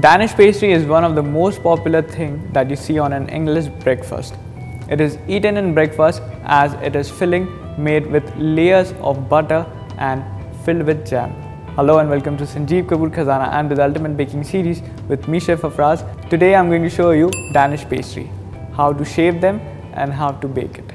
Danish pastry is one of the most popular thing that you see on an English breakfast. It is eaten in breakfast as it is filling made with layers of butter and filled with jam. Hello and welcome to Sanjeev Kapoor Khazana and the Ultimate Baking Series with me Chef Afraz. Today I'm going to show you Danish pastry, how to shape them and how to bake it.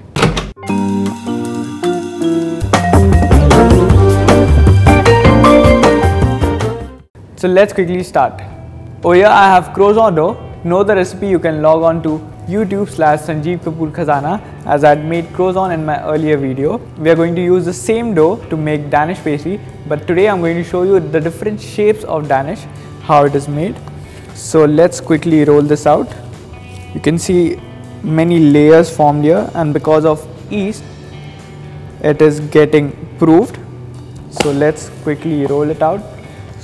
So let's quickly start. Oh Over here I have croissant dough. Know the recipe you can log on to YouTube slash Sanjeev Kapoor Khazana as I had made croissant in my earlier video. We are going to use the same dough to make Danish pastry but today I'm going to show you the different shapes of Danish, how it is made. So let's quickly roll this out. You can see many layers formed here and because of yeast it is getting proofed. So let's quickly roll it out.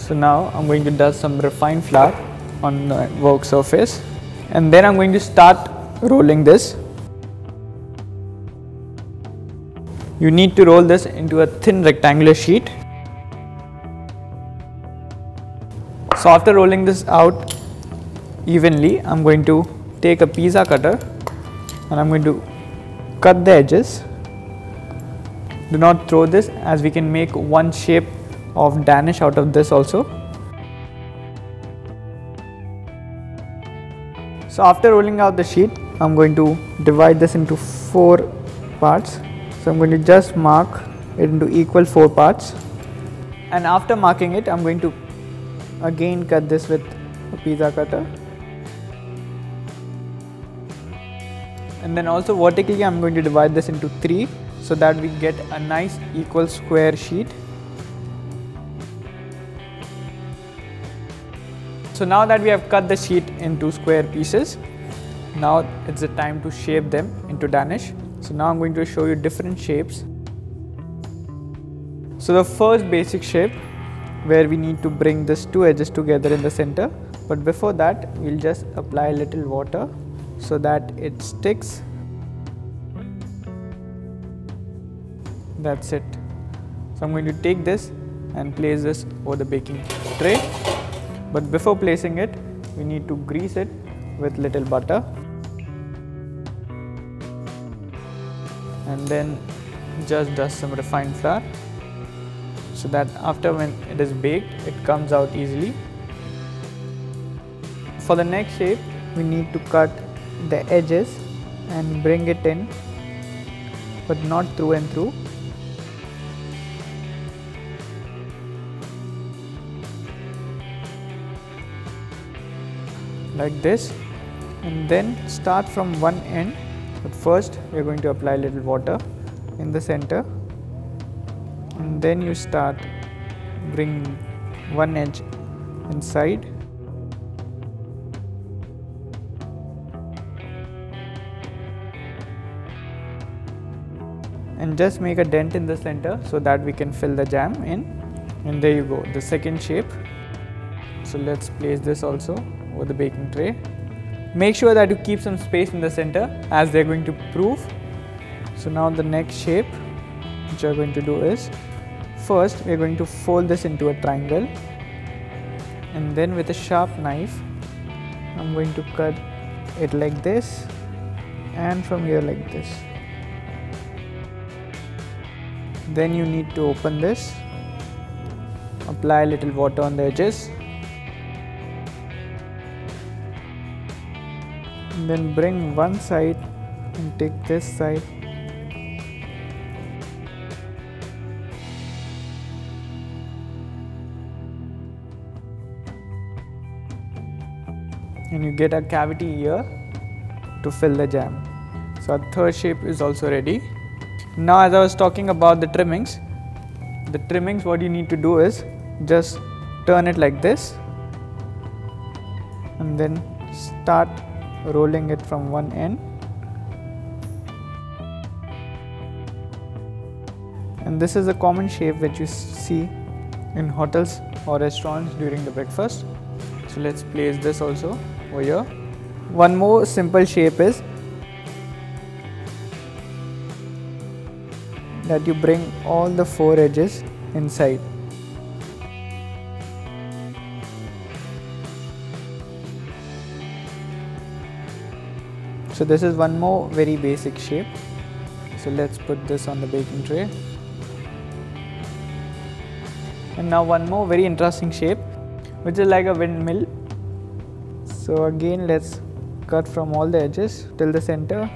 So now I'm going to dust some refined flour on the work surface and then I'm going to start rolling this. You need to roll this into a thin rectangular sheet. So after rolling this out evenly, I'm going to take a pizza cutter and I'm going to cut the edges. Do not throw this as we can make one shape of Danish out of this also. So after rolling out the sheet, I'm going to divide this into four parts. So I'm going to just mark it into equal four parts. And after marking it, I'm going to again cut this with a pizza cutter. And then also vertically, I'm going to divide this into three so that we get a nice equal square sheet. So now that we have cut the sheet into square pieces, now it's the time to shape them into Danish. So now I'm going to show you different shapes. So the first basic shape where we need to bring these two edges together in the center. But before that, we'll just apply a little water so that it sticks. That's it. So I'm going to take this and place this over the baking tray. But before placing it, we need to grease it with little butter. And then just dust some refined flour so that after when it is baked, it comes out easily. For the next shape, we need to cut the edges and bring it in, but not through and through. Like this and then start from one end. But first we are going to apply little water in the center. And then you start bring one edge inside. And just make a dent in the center so that we can fill the jam in. And there you go the second shape. So let's place this also over the baking tray. Make sure that you keep some space in the center as they're going to proof. So now the next shape which we're going to do is first we're going to fold this into a triangle and then with a sharp knife I'm going to cut it like this and from here like this. Then you need to open this, apply a little water on the edges then bring one side and take this side. And you get a cavity here to fill the jam. So our third shape is also ready. Now as I was talking about the trimmings the trimmings what you need to do is just turn it like this and then start rolling it from one end. And this is a common shape which you see in hotels or restaurants during the breakfast. So let's place this also over here. One more simple shape is that you bring all the four edges inside So this is one more very basic shape. So let's put this on the baking tray. And now one more very interesting shape which is like a windmill. So again let's cut from all the edges till the center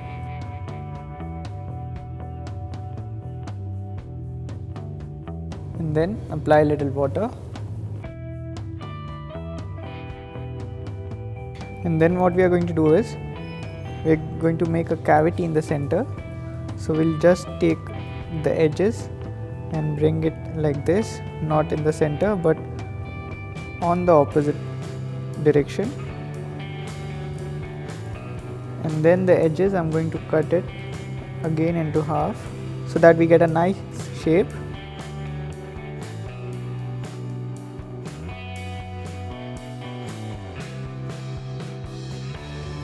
and then apply a little water and then what we are going to do is we're going to make a cavity in the center. So we'll just take the edges and bring it like this not in the center but on the opposite direction. And then the edges I'm going to cut it again into half so that we get a nice shape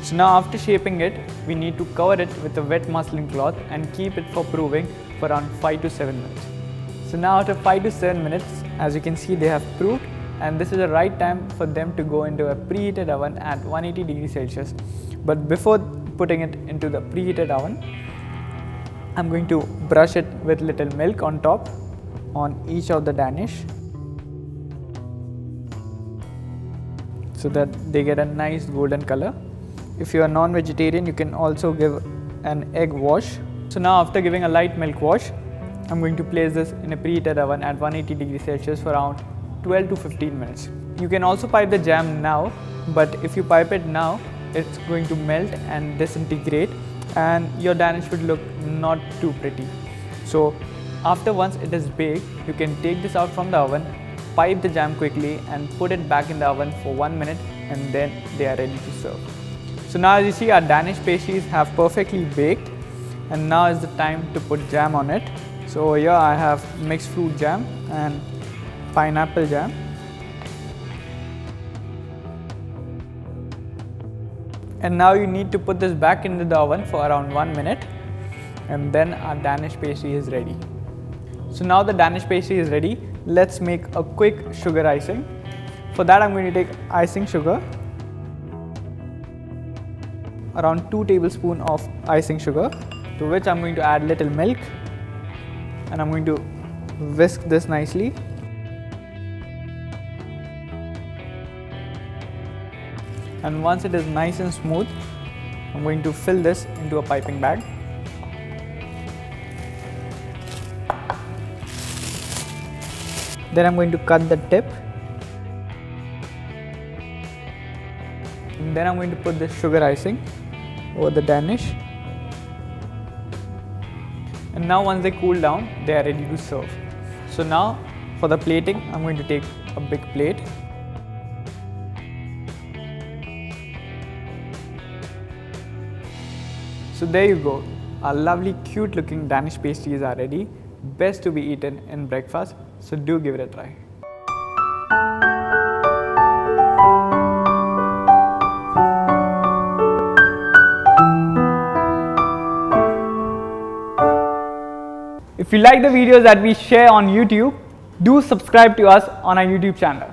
So now after shaping it, we need to cover it with a wet muslin cloth and keep it for proving for around 5 to 7 minutes. So now after 5 to 7 minutes, as you can see they have proved and this is the right time for them to go into a preheated oven at 180 degrees Celsius. But before putting it into the preheated oven, I'm going to brush it with little milk on top on each of the Danish so that they get a nice golden color. If you are non-vegetarian, you can also give an egg wash. So now after giving a light milk wash, I'm going to place this in a preheated oven at 180 degrees Celsius for around 12 to 15 minutes. You can also pipe the jam now, but if you pipe it now, it's going to melt and disintegrate and your Danish would look not too pretty. So after once it is baked, you can take this out from the oven, pipe the jam quickly and put it back in the oven for one minute and then they are ready to serve. So now as you see our Danish pastries have perfectly baked and now is the time to put jam on it. So here I have mixed fruit jam and pineapple jam. And now you need to put this back into the oven for around 1 minute and then our Danish pastry is ready. So now the Danish pastry is ready, let's make a quick sugar icing. For that I'm going to take icing sugar around 2 tablespoon of icing sugar to which I'm going to add little milk and I'm going to whisk this nicely. And once it is nice and smooth, I'm going to fill this into a piping bag. Then I'm going to cut the tip and then I'm going to put the sugar icing over the Danish. And now once they cool down, they are ready to serve. So now for the plating, I'm going to take a big plate. So there you go. Our lovely cute looking Danish pastries are ready. Best to be eaten in breakfast. So do give it a try. If you like the videos that we share on YouTube, do subscribe to us on our YouTube channel.